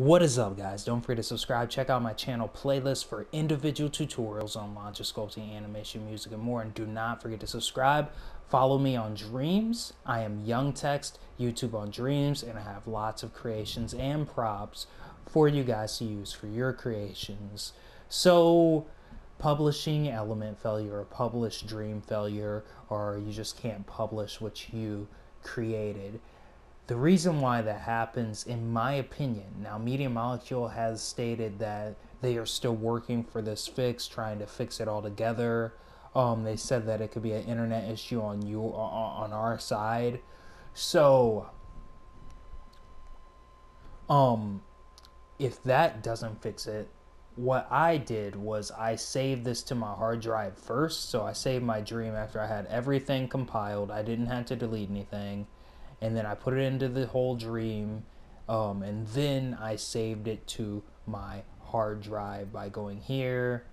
What is up guys? Don't forget to subscribe. Check out my channel playlist for individual tutorials on launcher sculpting, animation, music, and more. And do not forget to subscribe. Follow me on Dreams. I am Young Text, YouTube on Dreams, and I have lots of creations and props for you guys to use for your creations. So publishing element failure or publish dream failure or you just can't publish what you created the reason why that happens, in my opinion, now Media Molecule has stated that they are still working for this fix, trying to fix it all together. Um, they said that it could be an internet issue on you on our side. So, um, if that doesn't fix it, what I did was I saved this to my hard drive first. So I saved my dream after I had everything compiled. I didn't have to delete anything and then I put it into the whole dream, um, and then I saved it to my hard drive by going here,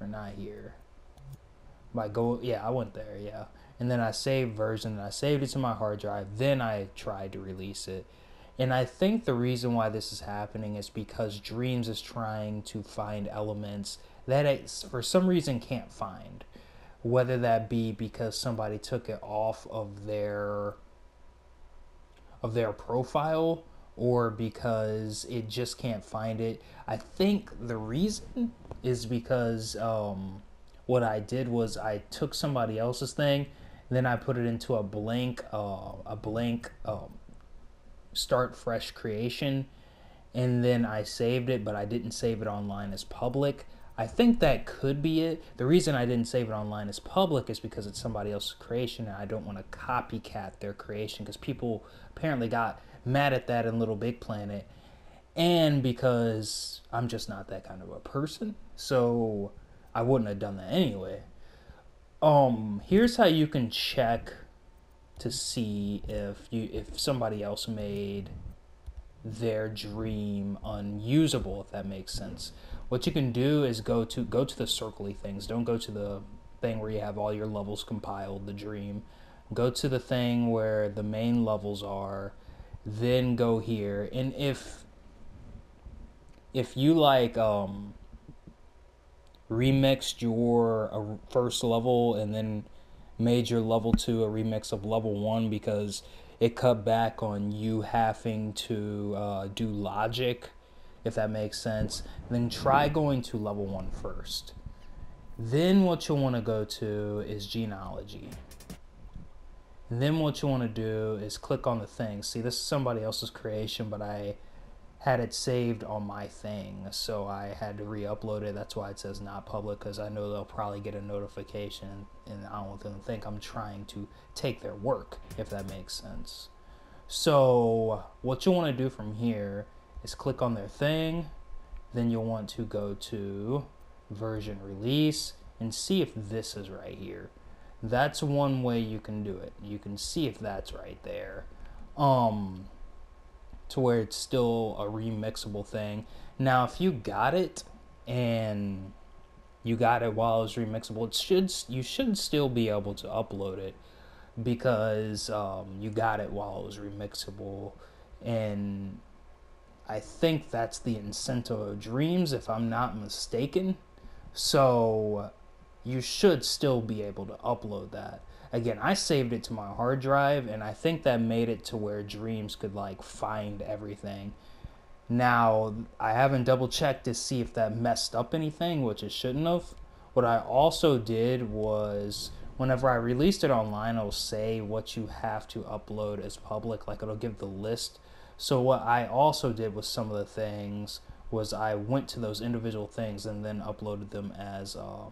or not here, by go, yeah, I went there, yeah, and then I saved version, and I saved it to my hard drive, then I tried to release it. And I think the reason why this is happening is because Dreams is trying to find elements that it, for some reason, can't find whether that be because somebody took it off of their of their profile or because it just can't find it. I think the reason is because um, what I did was I took somebody else's thing, then I put it into a blank uh, a blank um, start fresh creation, and then I saved it, but I didn't save it online as public. I think that could be it. The reason I didn't save it online as public is because it's somebody else's creation and I don't want to copycat their creation because people apparently got mad at that in Little Big Planet and because I'm just not that kind of a person. So I wouldn't have done that anyway. Um, here's how you can check to see if you if somebody else made their dream unusable if that makes sense what you can do is go to go to the circly things. Don't go to the thing where you have all your levels compiled the dream. Go to the thing where the main levels are then go here. And if if you like um remixed your uh, first level and then made your level 2 a remix of level 1 because it cut back on you having to uh, do logic, if that makes sense. Then try going to level one first. Then what you'll want to go to is genealogy. Then what you want to do is click on the thing. See, this is somebody else's creation, but I had it saved on my thing, so I had to re-upload it. That's why it says not public, because I know they'll probably get a notification, and I don't want them to think I'm trying to take their work, if that makes sense. So what you'll want to do from here is click on their thing, then you'll want to go to version release and see if this is right here. That's one way you can do it. You can see if that's right there. Um, to where it's still a remixable thing. Now, if you got it and you got it while it was remixable, it should you should still be able to upload it because um, you got it while it was remixable, and I think that's the incentive of Dreams, if I'm not mistaken. So you should still be able to upload that again, I saved it to my hard drive, and I think that made it to where Dreams could like find everything. Now, I haven't double checked to see if that messed up anything, which it shouldn't have. What I also did was whenever I released it online, it'll say what you have to upload as public, like it'll give the list. So what I also did with some of the things was I went to those individual things and then uploaded them as uh,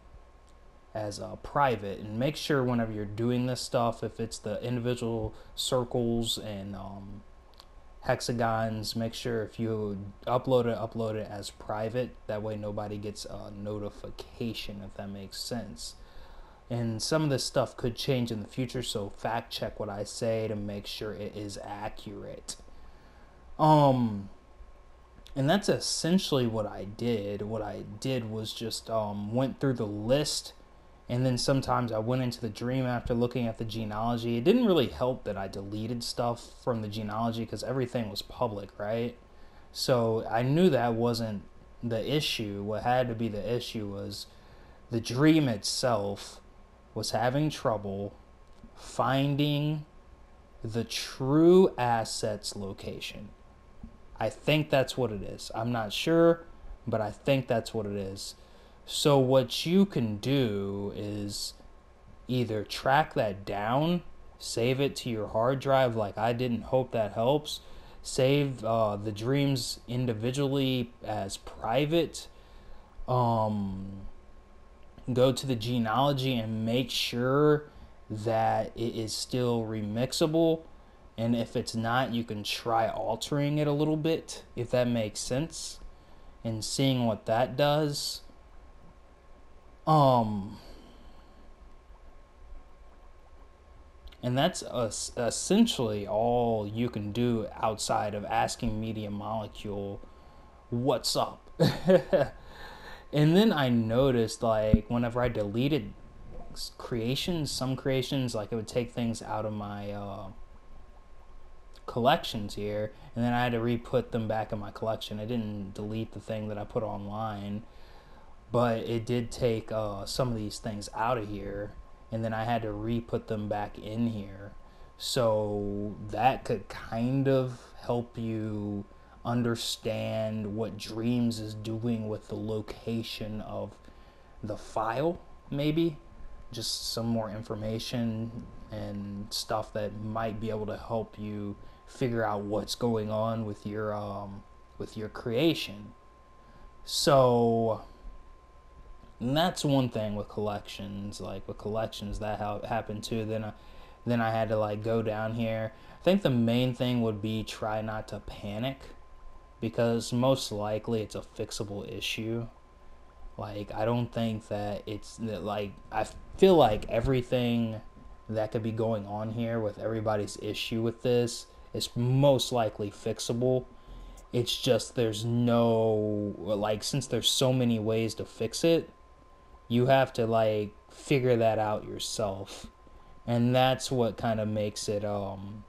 as a private. And make sure whenever you're doing this stuff if it's the individual circles and um, hexagons make sure if you upload it upload it as private. That way nobody gets a notification if that makes sense. And some of this stuff could change in the future so fact check what i say to make sure it is accurate um and that's essentially what i did what i did was just um, went through the list And then sometimes I went into the dream after looking at the genealogy. It didn't really help that I deleted stuff from the genealogy because everything was public, right? So I knew that wasn't the issue. What had to be the issue was the dream itself was having trouble finding the true asset's location. I think that's what it is. I'm not sure, but I think that's what it is. So, what you can do is either track that down, save it to your hard drive, like I didn't hope that helps, save uh, the dreams individually as private, um, go to the genealogy and make sure that it is still remixable. And if it's not, you can try altering it a little bit, if that makes sense, and seeing what that does um, and that's essentially all you can do outside of asking Media Molecule, "What's up?" and then I noticed, like, whenever I deleted creations, some creations, like it would take things out of my uh, collections here, and then I had to re-put them back in my collection. I didn't delete the thing that I put online but it did take uh, some of these things out of here and then i had to re-put them back in here so that could kind of help you understand what dreams is doing with the location of the file maybe just some more information and stuff that might be able to help you figure out what's going on with your um, with your creation. So that's one thing with collections like with collections that it happened too then I, then I had to like go down here. I think the main thing would be try not to panic because most likely it's a fixable issue. Like I don't think that it's that like I feel like everything that could be going on here with everybody's issue with this is most likely fixable. It's just there's no like since there's so many ways to fix it you have to like figure that out yourself. And that's what kind of makes it um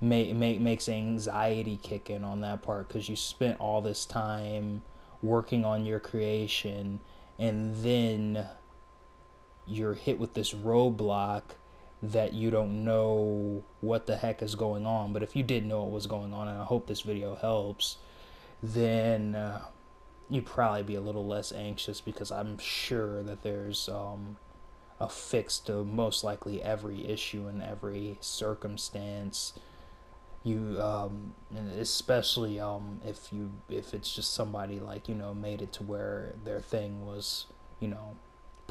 make, make makes anxiety kick in on that part because you spent all this time working on your creation and then you're hit with this roadblock that you don't know what the heck is going on but if you did know what was going on and i hope this video helps then uh, you'd probably be a little less anxious because I'm sure that there's um, a fix to most likely every issue and every circumstance. You, um, especially um, if you if it's just somebody like you know made it to where their thing was you know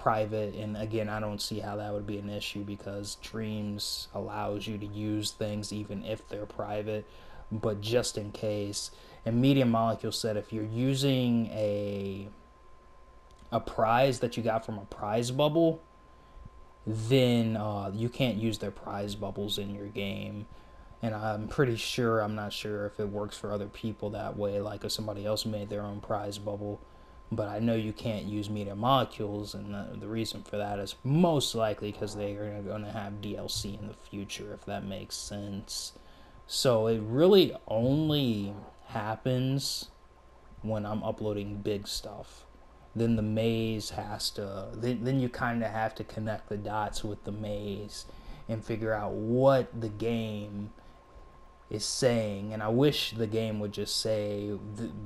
private and again i don't see how that would be an issue because dreams allows you to use things even if they're private but just in case and Media Molecule said if you're using a a prize that you got from a prize bubble, then uh, you can't use their prize bubbles in your game. And I'm pretty sure, I'm not sure if it works for other people that way, like if somebody else made their own prize bubble. But I know you can't use media molecules, and the, the reason for that is most likely because they are going to have DLC in the future, if that makes sense. So it really only happens when I'm uploading big stuff. Then the maze has to, then, then you kind of have to connect the dots with the maze and figure out what the game is saying. And I wish the game would just say,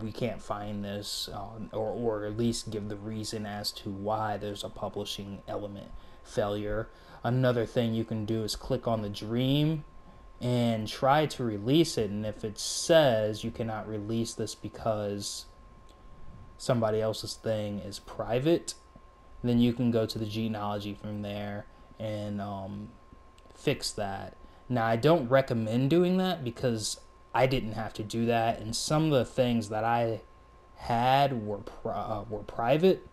we can't find this, uh, or, or at least give the reason as to why there's a publishing element failure. Another thing you can do is click on the dream and try to release it. And if it says you cannot release this because somebody else's thing is private, then you can go to the genealogy from there and um, fix that. Now, I don't recommend doing that because I didn't have to do that, and some of the things that I had were uh, were private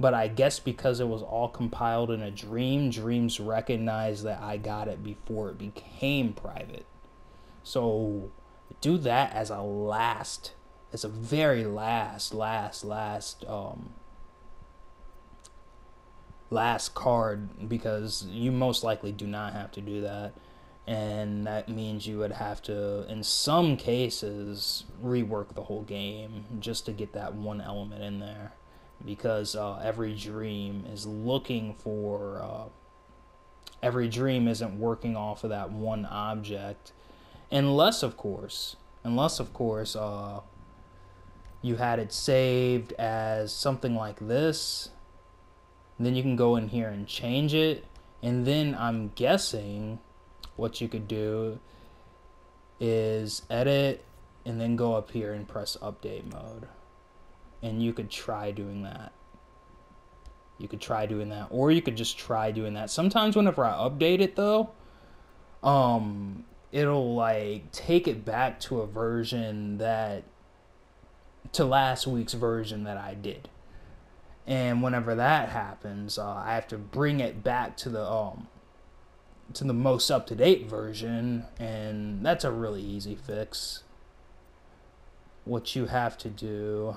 but I guess because it was all compiled in a dream, dreams recognize that I got it before it became private. So do that as a last, as a very last, last, last um, last card because you most likely do not have to do that and that means you would have to in some cases rework the whole game just to get that one element in there. Because uh, every dream is looking for uh, every dream isn't working off of that one object. Unless of course unless of course uh, you had it saved as something like this then you can go in here and change it. And then i'm guessing what you could do is edit and then go up here and press update mode. And you could try doing that. You could try doing that. Or you could just try doing that. Sometimes whenever i update it though um it'll like take it back to a version that to last week's version that i did. And whenever that happens uh, i have to bring it back to the um to the most up to date version, and that's a really easy fix. What you have to do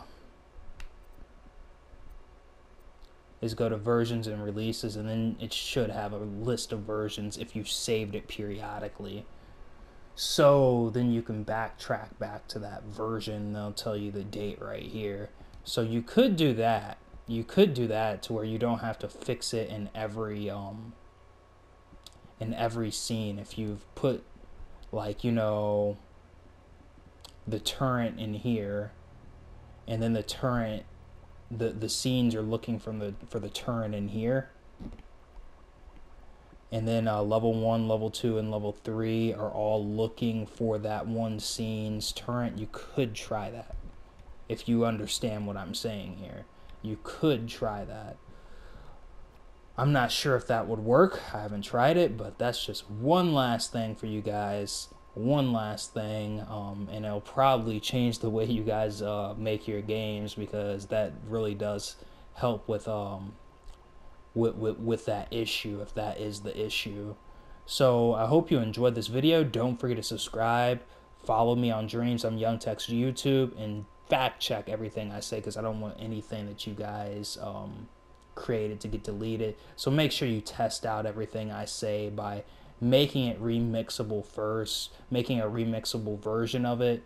is go to versions and releases, and then it should have a list of versions if you saved it periodically. So then you can backtrack back to that version, they'll tell you the date right here. So you could do that. You could do that to where you don't have to fix it in every um, in every scene if you've put like you know the turret in here and then the turret the the scenes are looking from the for the turret in here and then uh, level one level two and level three are all looking for that one scene's turret you could try that. If you understand what i'm saying here you could try that I'm not sure if that would work. I haven't tried it, but that's just one last thing for you guys. One last thing, um, and it'll probably change the way you guys uh, make your games because that really does help with um with, with with that issue if that is the issue. So I hope you enjoyed this video. Don't forget to subscribe. Follow me on Dreams. I'm Young Text YouTube and fact check everything I say because I don't want anything that you guys um created to get deleted. So make sure you test out everything I say by making it remixable first, making a remixable version of it,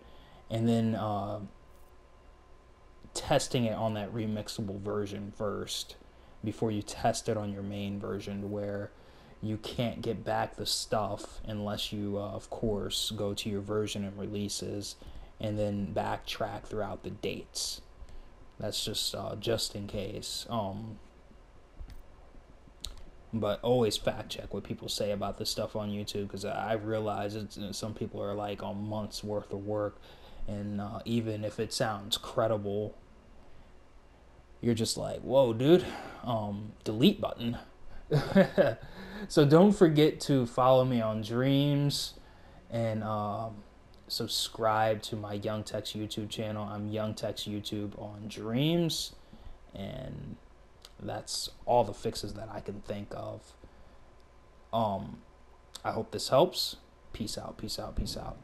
and then uh, testing it on that remixable version first before you test it on your main version where you can't get back the stuff unless you, uh, of course, go to your version and releases and then backtrack throughout the dates. That's just uh, just in case. Um, but always fact check what people say about this stuff on YouTube because I realize it's, some people are like on months worth of work, and uh, even if it sounds credible, you're just like, whoa, dude, um, delete button. so don't forget to follow me on Dreams and um, subscribe to my Young Text YouTube channel. I'm Young Text YouTube on Dreams, and that's all the fixes that I can think of. Um, I hope this helps. Peace out, peace out, peace out.